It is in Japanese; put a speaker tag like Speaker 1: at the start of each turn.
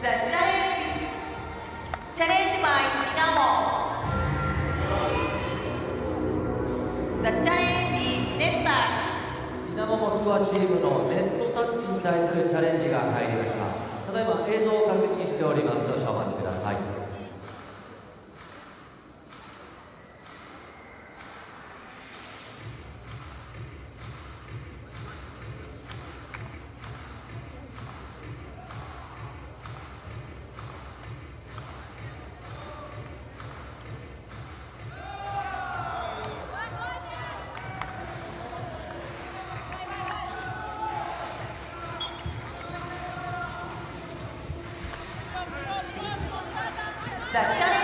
Speaker 1: The challenge, challenge by Minamo. The challenge is net touch.
Speaker 2: ミナモモスクワチームのネットタッチに対するチャレンジが入りましたただいま映像を確認しております少々お待ちください
Speaker 1: ザ・チャレ